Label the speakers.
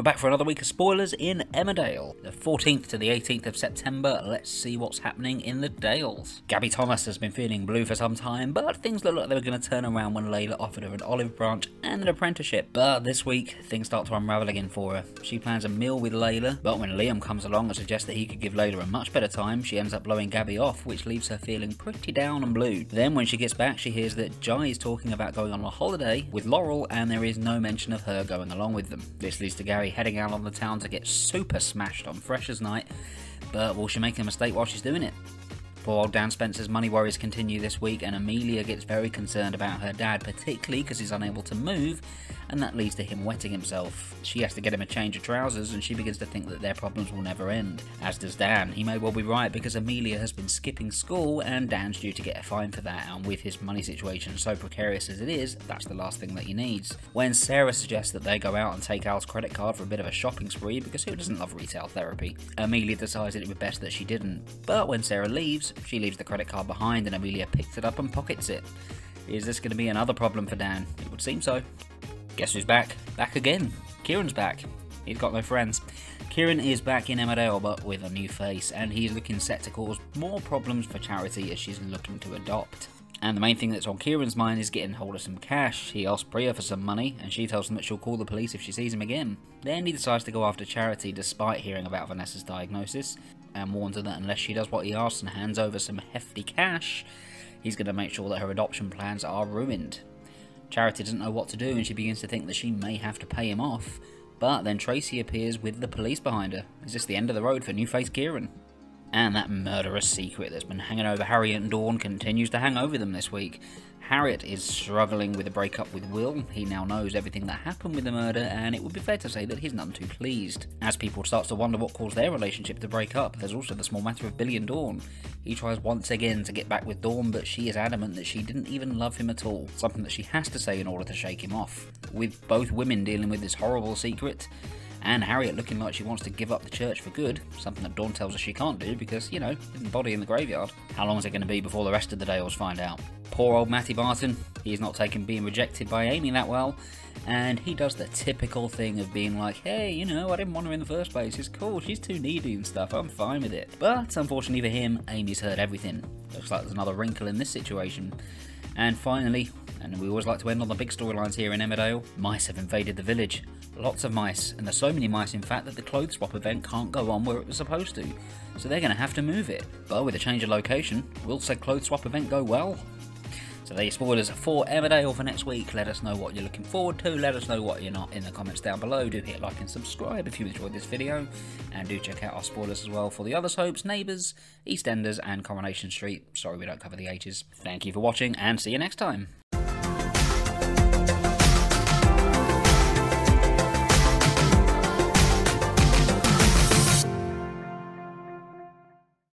Speaker 1: we're back for another week of spoilers in Emmerdale. The 14th to the 18th of September, let's see what's happening in the Dales. Gabby Thomas has been feeling blue for some time, but things look like they were going to turn around when Leyla offered her an olive branch and an apprenticeship. But this week, things start to unravel again for her. She plans a meal with Leyla, but when Liam comes along and suggests that he could give Leyla a much better time, she ends up blowing Gabby off, which leaves her feeling pretty down and blue. Then when she gets back, she hears that Jai is talking about going on a holiday with Laurel, and there is no mention of her going along with them. This leads to Gabby heading out on the town to get super smashed on Freshers Night, but will she make a mistake while she's doing it? Poor old Dan Spencer's money worries continue this week, and Amelia gets very concerned about her dad, particularly because he's unable to move, and that leads to him wetting himself. She has to get him a change of trousers, and she begins to think that their problems will never end. As does Dan. He may well be right because Amelia has been skipping school, and Dan's due to get a fine for that, and with his money situation so precarious as it is, that's the last thing that he needs. When Sarah suggests that they go out and take Al's credit card for a bit of a shopping spree, because who doesn't love retail therapy? Amelia decides it would be best that she didn't. But when Sarah leaves, she leaves the credit card behind and Amelia picks it up and pockets it. Is this going to be another problem for Dan? It would seem so. Guess who's back? Back again. Kirin's back. He's got no friends. Kirin is back in Emmerdale but with a new face and he's looking set to cause more problems for Charity as she's looking to adopt. And the main thing that's on Kirin's mind is getting hold of some cash. He asks Priya for some money, and she tells him that she'll call the police if she sees him again. Then he decides to go after Charity despite hearing about Vanessa's diagnosis, and warns her that unless she does what he asks and hands over some hefty cash, he's going to make sure that her adoption plans are ruined. Charity doesn't know what to do, and she begins to think that she may have to pay him off. But then Tracy appears with the police behind her. Is this the end of the road for New Face Kirin? And that murderous secret that's been hanging over Harriet and Dawn continues to hang over them this week. Harriet is struggling with a breakup with Will. He now knows everything that happened with the murder, and it would be fair to say that he's none too pleased. As people start to wonder what caused their relationship to break up, there's also the small matter of Billy and Dawn. He tries once again to get back with Dawn, but she is adamant that she didn't even love him at all, something that she has to say in order to shake him off. With both women dealing with this horrible secret, and Harriet looking like she wants to give up the church for good, something that Dawn tells her she can't do because, you know, body in the graveyard. How long is it going to be before the rest of the Dales find out? Poor old Matty Barton, he's not taken being rejected by Amy that well, and he does the typical thing of being like, hey, you know, I didn't want her in the first place, it's cool, she's too needy and stuff, I'm fine with it. But unfortunately for him, Amy's heard everything. Looks like there's another wrinkle in this situation. And finally, and we always like to end on the big storylines here in Emmerdale, mice have invaded the village. Lots of mice, and there's so many mice in fact that the clothes swap event can't go on where it was supposed to. So they're going to have to move it. But with a change of location, will said clothes swap event go well? So there spoilers for Emmerdale for next week. Let us know what you're looking forward to. Let us know what you're not in the comments down below. Do hit like and subscribe if you enjoyed this video. And do check out our spoilers as well for The Other Soaps, Neighbours, EastEnders and Coronation Street. Sorry we don't cover the ages. Thank you for watching and see you next time.